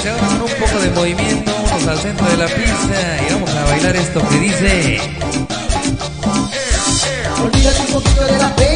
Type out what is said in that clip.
Se chicas, con un poco de movimiento, vamos al centro de la pista y vamos a bailar esto que dice. Olvídate un poquito de la pena,